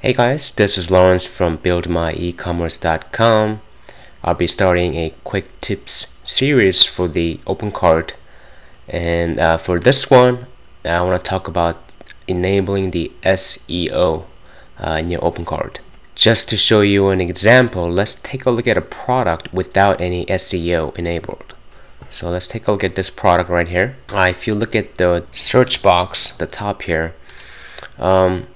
Hey guys, this is Lawrence from buildmyecommerce.com. I'll be starting a quick tips series for the OpenCart and uh, for this one I want to talk about enabling the SEO uh, in your OpenCart. Just to show you an example, let's take a look at a product without any SEO enabled. So let's take a look at this product right here. Uh, if you look at the search box, the top here, um,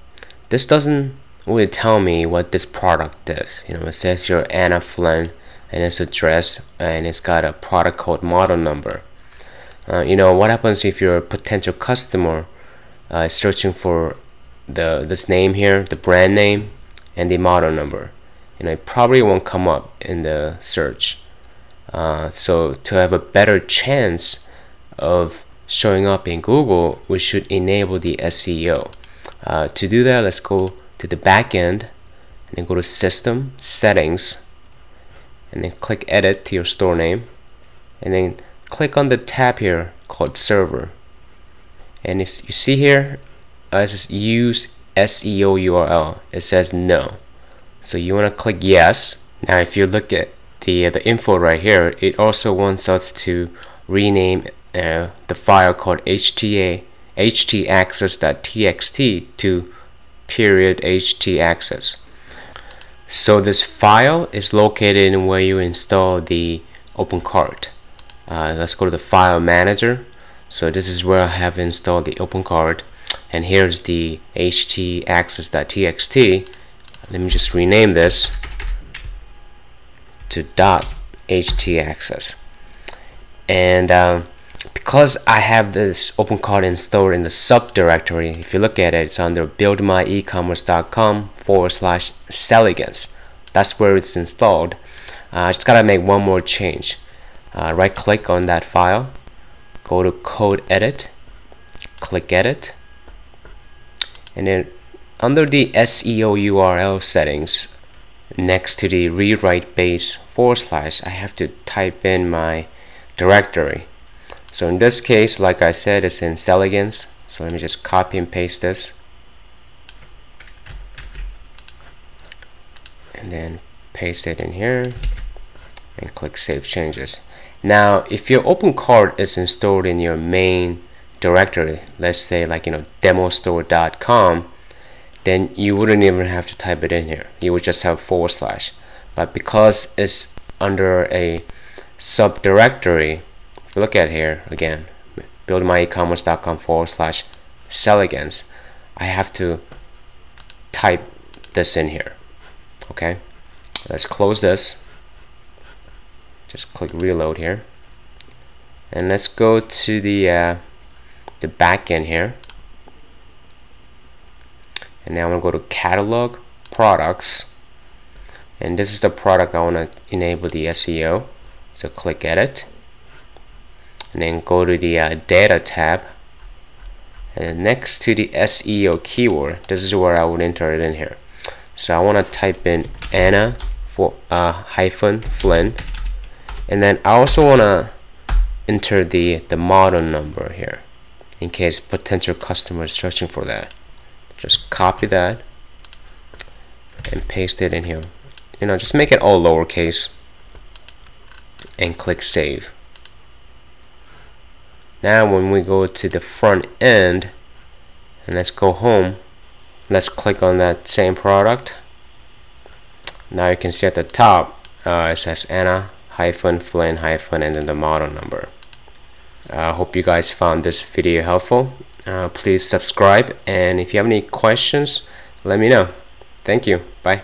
this doesn't really tell me what this product is. You know, it says your Anna Flynn and its address and it's got a product code model number. Uh, you know, what happens if your potential customer uh, is searching for the this name here, the brand name and the model number. You know, it probably won't come up in the search. Uh, so to have a better chance of showing up in Google, we should enable the SEO. Uh, to do that, let's go to the back end and then go to system settings and then click edit to your store name and then click on the tab here called server. And you see here uh, it says use SEO URL it says no. So you want to click yes. Now if you look at the uh, the info right here it also wants us to rename uh, the file called hta htaccess.txt to period htaccess. So this file is located in where you install the OpenCart. Uh, let's go to the file manager. So this is where I have installed the OpenCart and here's the htaccess.txt. Let me just rename this to .htaccess. And um, because I have this OpenCart installed in the subdirectory, if you look at it, it's under buildmyecommerce.com forward slash Selligence. That's where it's installed. Uh, I just gotta make one more change. Uh, right click on that file, go to code edit, click edit, and then under the SEO URL settings, next to the rewrite base forward slash, I have to type in my directory. So in this case, like I said, it's in Selligence. So let me just copy and paste this. And then paste it in here and click Save Changes. Now, if your OpenCart is installed in your main directory, let's say like, you know, demostore.com, then you wouldn't even have to type it in here. You would just have forward slash. But because it's under a subdirectory, look at here again buildmyecommerce.com forward slash Selligence I have to type this in here okay? Let's close this. Just click reload here. And let's go to the uh, the back end here. And now I'm gonna go to catalog products. And this is the product I want to enable the SEO so click edit and then go to the uh, data tab. And next to the SEO keyword this is where I would enter it in here. So I want to type in Anna for uh, hyphen Flynn. And then I also want to enter the the model number here in case potential customers searching for that. Just copy that and paste it in here. You know just make it all lowercase and click save now when we go to the front end and let's go home let's click on that same product. Now you can see at the top uh, it says Anna hyphen Flynn hyphen and then the model number. I uh, hope you guys found this video helpful. Uh, please subscribe and if you have any questions let me know. Thank you. Bye